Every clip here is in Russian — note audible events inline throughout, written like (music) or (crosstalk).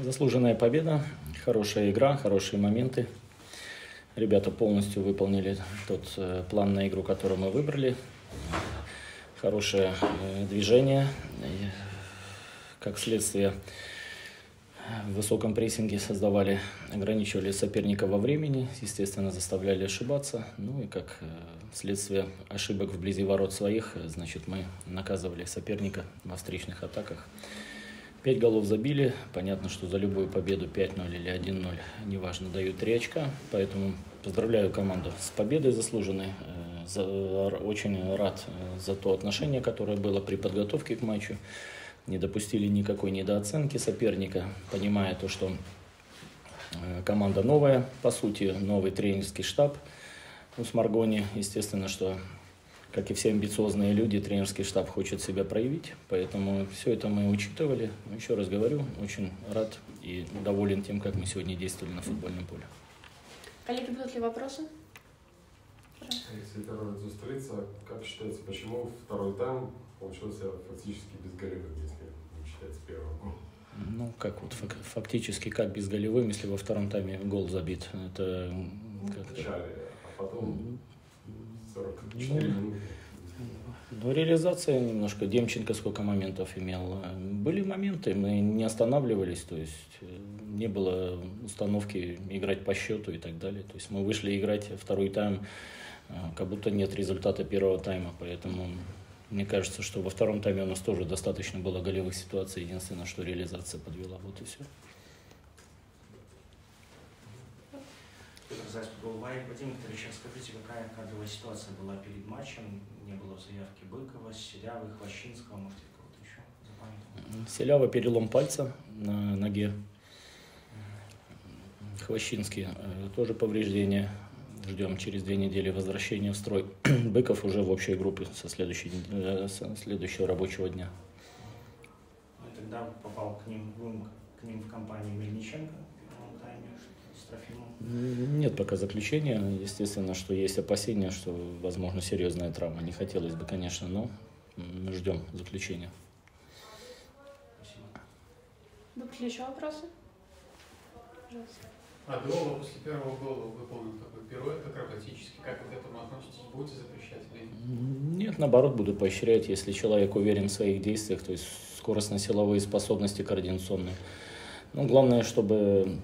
Заслуженная победа, хорошая игра, хорошие моменты. Ребята полностью выполнили тот э, план на игру, который мы выбрали. Хорошее э, движение. И, как следствие, в высоком прессинге создавали, ограничивали соперника во времени, естественно, заставляли ошибаться. Ну и как э, следствие ошибок вблизи ворот своих, значит, мы наказывали соперника во встречных атаках. Пять голов забили. Понятно, что за любую победу 5-0 или 1-0, неважно, дают 3 очка. Поэтому поздравляю команду с победой заслуженной. Э, очень рад э, за то отношение, которое было при подготовке к матчу. Не допустили никакой недооценки соперника, понимая то, что э, команда новая, по сути, новый тренерский штаб у Сморгони. Естественно, что как и все амбициозные люди, тренерский штаб хочет себя проявить. Поэтому все это мы учитывали. Еще раз говорю, очень рад и доволен тем, как мы сегодня действовали на футбольном поле. Коллеги, будут ли вопросы? Если за столица, как считаете, почему второй тайм получился фактически безголевым, если не считать первого гола? Ну, как вот фактически как безголевым, если во втором тайме гол забит. Это как Вначале, а потом 44 ну, минуты. Ну, реализация немножко. Демченко сколько моментов имел. Были моменты, мы не останавливались, то есть э, не было установки играть по счету и так далее. То есть мы вышли играть второй тайм, э, как будто нет результата первого тайма, поэтому мне кажется, что во втором тайме у нас тоже достаточно было голевых ситуаций. Единственное, что реализация подвела. Вот и все. Владимир Викторович, скажите, какая кадровая ситуация была перед матчем? Не было заявки Быкова, Селявы, Хвощинского, может, кого-то еще запамятовал? Селява перелом пальца на ноге. Хвощинский э, тоже повреждение. Ждем через две недели возвращения в строй. (clears throat) Быков уже в общей группе со, следующей, э, со следующего рабочего дня. Ну, тогда попал к ним, к ним в компанию Мельниченко нет пока заключения. Естественно, что есть опасения, что, возможно, серьезная травма. Не хотелось бы, конечно, но ждем заключения. Будут ли еще вопросы? Пожалуйста. А Дуола после первого гола выполнил такой пируэт акробатический. Как вы к этому относитесь? Будете запрещать или нет? наоборот, буду поощрять, если человек уверен в своих действиях, то есть скоростно-силовые способности координационные. Ну, главное, чтобы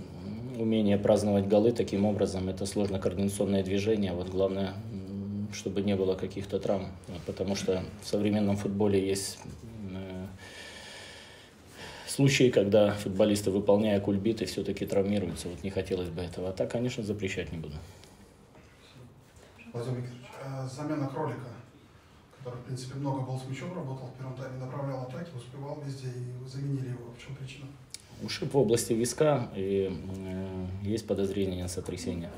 умение праздновать голы таким образом, это сложно координационное движение. Вот главное, чтобы не было каких-то травм. Потому что в современном футболе есть э, случаи, когда футболисты, выполняя кульбиты, все-таки травмируются. Вот не хотелось бы этого. А так, конечно, запрещать не буду. Владимир Викторович, а замена кролика, который, в принципе, много был с мячом работал, в первом тайме направлял атаки, успевал везде, и заменили его. В чем причина? Ушиб в области виска и э, есть подозрение на сотрясение.